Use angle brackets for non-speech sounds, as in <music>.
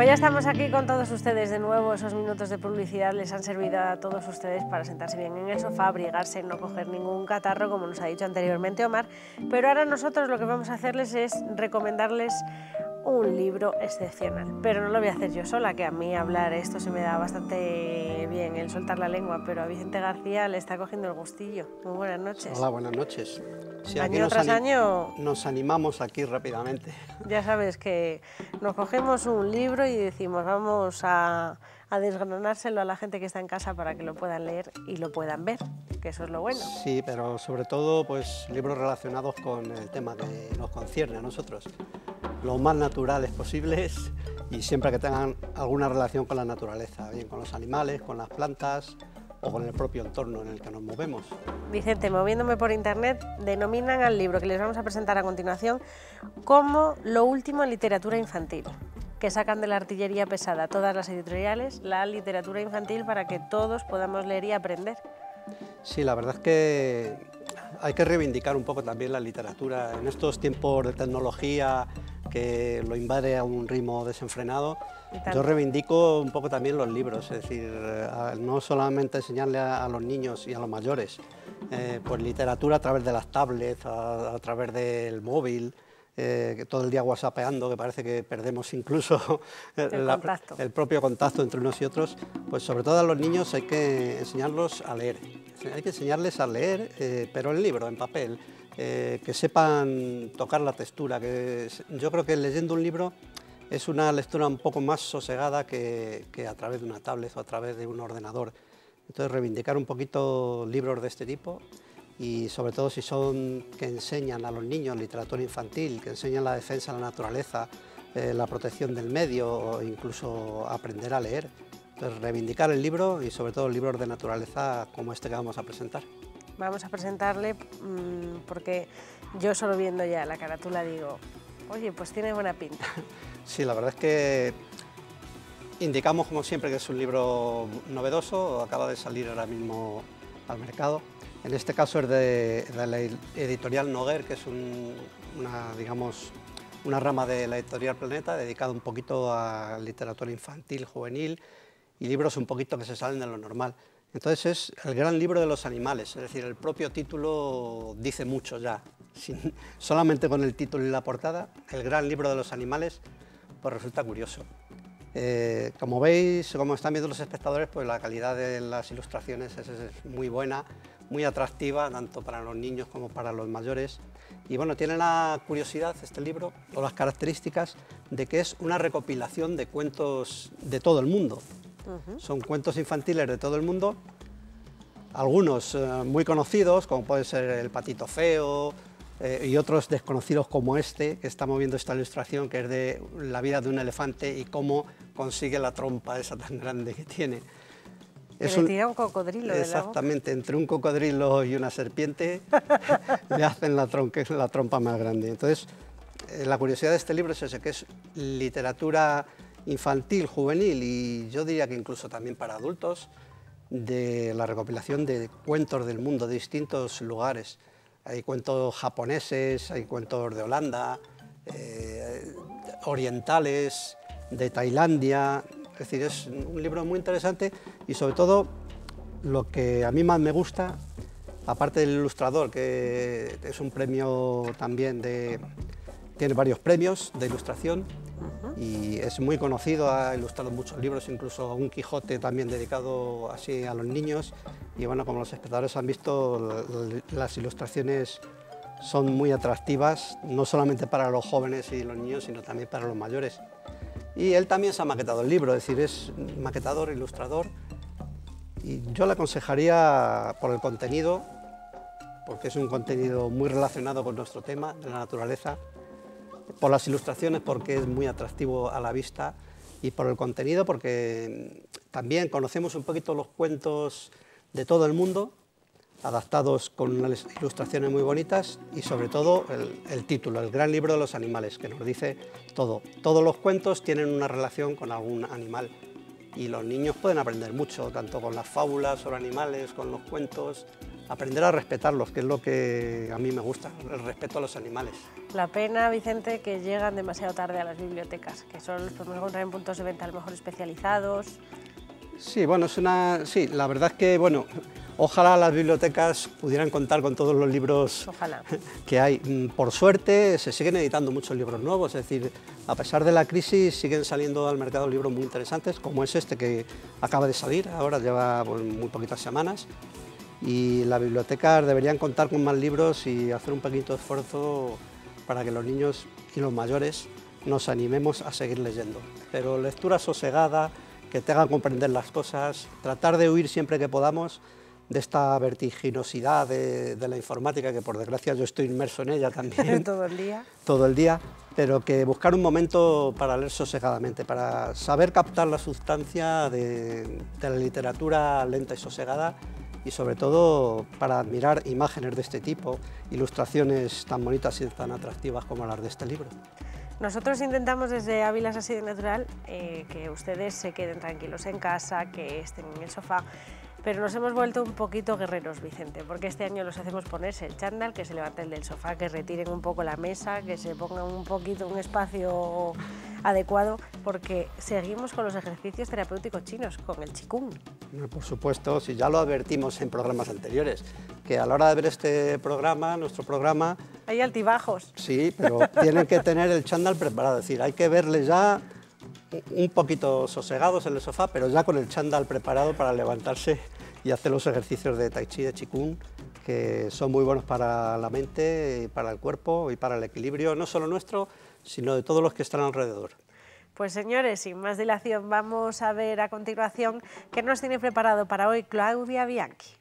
Pues ya estamos aquí con todos ustedes de nuevo. Esos minutos de publicidad les han servido a todos ustedes para sentarse bien en el sofá, abrigarse, no coger ningún catarro, como nos ha dicho anteriormente Omar. Pero ahora nosotros lo que vamos a hacerles es recomendarles un libro excepcional. Pero no lo voy a hacer yo sola, que a mí hablar esto se me da bastante bien, el soltar la lengua, pero a Vicente García le está cogiendo el gustillo. Muy buenas noches. Hola, buenas noches. Año tras año... Nos animamos aquí rápidamente. Ya sabes que nos cogemos un libro y decimos vamos a, a desgranárselo a la gente que está en casa para que lo puedan leer y lo puedan ver, que eso es lo bueno. Sí, pero sobre todo pues libros relacionados con el tema que nos concierne a nosotros lo más naturales posibles y siempre que tengan alguna relación con la naturaleza, bien con los animales, con las plantas o con el propio entorno en el que nos movemos. Vicente, moviéndome por internet, denominan al libro que les vamos a presentar a continuación como lo último en literatura infantil, que sacan de la artillería pesada todas las editoriales la literatura infantil para que todos podamos leer y aprender. Sí, la verdad es que hay que reivindicar un poco también la literatura. En estos tiempos de tecnología que lo invade a un ritmo desenfrenado, yo reivindico un poco también los libros, es decir, no solamente enseñarle a, los niños y a los mayores, eh, pues literatura a través de las tablets, a, través del móvil, eh, todo el día whatsappeando, que parece que perdemos incluso <laughs> el, propio contacto entre unos y otros, pues sobre todo a los niños hay que enseñarlos a leer, hay que enseñarles a leer, eh, pero en libro, en papel, eh, que sepan tocar la textura, que yo creo que leyendo un libro es una lectura un poco más sosegada que, a través de una tablet o a través de un ordenador. Entonces reivindicar un poquito libros de este tipo y sobre todo si son que enseñan a los niños literatura infantil, que enseñan la defensa de la naturaleza, eh, la protección del medio o incluso aprender a leer. Entonces reivindicar el libro y sobre todo libros de naturaleza como este que vamos a presentar vamos a presentarle mm, porque yo solo viendo ya la carátula digo, oye, pues tiene buena pinta. <laughs> Sí, la verdad es que indicamos como siempre que es un libro novedoso, acaba de salir ahora mismo al mercado. En este caso es de, la editorial Noguer, que es una, digamos, una rama de la editorial Planeta, dedicada un poquito a literatura infantil, juvenil y libros un poquito que se salen de lo normal. Entonces es el gran libro de los animales, es decir, el propio título dice mucho ya. <laughs> solamente con el título y la portada, el gran libro de los animales, pues resulta curioso. Eh, como veis, como están viendo los espectadores, pues la calidad de las ilustraciones es, muy buena, muy atractiva, tanto para los niños como para los mayores. Y bueno, tiene la curiosidad este libro, o las características, de que es una recopilación de cuentos de todo el mundo. Son cuentos infantiles de todo el mundo, algunos eh, muy conocidos, como puede ser El Patito Feo, eh, y otros desconocidos como este, que estamos viendo esta ilustración, que es de la vida de un elefante y cómo consigue la trompa esa tan grande que tiene. Es un, un cocodrilo. Exactamente, entre un cocodrilo y una serpiente <laughs> le hacen la, la trompa más grande. Entonces, eh, la curiosidad de este libro es ese, que es literatura infantil, juvenil y yo diría que incluso también para adultos, de la recopilación de cuentos del mundo de distintos lugares. Hay cuentos japoneses, hay cuentos de Holanda, eh, orientales, de Tailandia, es decir, es un libro muy interesante y sobre todo lo que a mí más me gusta, aparte del ilustrador, que es un premio también de, tiene varios premios de ilustración, y es muy conocido, ha ilustrado muchos libros, incluso un Quijote también dedicado así a los niños y bueno, como los espectadores han visto, las ilustraciones son muy atractivas, no solamente para los jóvenes y los niños, sino también para los mayores. Y él también se ha maquetado el libro, es decir, es maquetador, ilustrador, y yo le aconsejaría por el contenido, porque es un contenido muy relacionado con nuestro tema de la naturaleza, por las ilustraciones porque es muy atractivo a la vista y por el contenido porque también conocemos un poquito los cuentos de todo el mundo, adaptados con unas ilustraciones muy bonitas y sobre todo el, título, el gran libro de los animales, que nos dice todo. Todos los cuentos tienen una relación con algún animal y los niños pueden aprender mucho, tanto con las fábulas sobre animales, con los cuentos, aprender a respetarlos, que es lo que a mí me gusta, el respeto a los animales. La pena, Vicente, que llegan demasiado tarde a las bibliotecas, que son los podemos encontrar en puntos de venta a lo mejor especializados. Sí, bueno, es una, sí, la verdad es que, bueno, ojalá las bibliotecas pudieran contar con todos los libros <laughs> que hay. Mm, por suerte, se siguen editando muchos libros nuevos, es decir, a pesar de la crisis, siguen saliendo al mercado libros muy interesantes, como es este que acaba de salir, ahora lleva pues, muy poquitas semanas, y las bibliotecas deberían contar con más libros y hacer un pequeño esfuerzo para que los niños y los mayores nos animemos a seguir leyendo. Pero lectura sosegada, que te hagan comprender las cosas, tratar de huir siempre que podamos de esta vertiginosidad de, la informática, que por desgracia yo estoy inmerso en ella también. <laughs> todo el día. Todo el día, pero que buscar un momento para leer sosegadamente, para saber captar la sustancia de, de la literatura lenta y sosegada y sobre todo para admirar imágenes de este tipo, ilustraciones tan bonitas y tan atractivas como las de este libro. Nosotros intentamos desde Ávilas Así Natural eh, que ustedes se queden tranquilos en casa, que estén en el sofá, pero nos hemos vuelto un poquito guerreros, Vicente, porque este año los hacemos ponerse el chándal, que se levanten del sofá, que retiren un poco la mesa, que se pongan un poquito un espacio adecuado, porque seguimos con los ejercicios terapéuticos chinos, con el chikung. Por supuesto, si ya lo advertimos en programas anteriores, que a la hora de ver este programa, nuestro programa... Hay altibajos. Sí, pero <laughs> tienen que tener el chándal preparado, es decir, hay que verle ya un poquito sosegados en el sofá, pero ya con el chándal preparado para levantarse y hacer los ejercicios de tai chi, de chikung, que son muy buenos para la mente, para el cuerpo y para el equilibrio, no solo nuestro, sino de todos los que están alrededor. Pues señores, sin más dilación, vamos a ver a continuación qué nos tiene preparado para hoy Claudia Bianchi.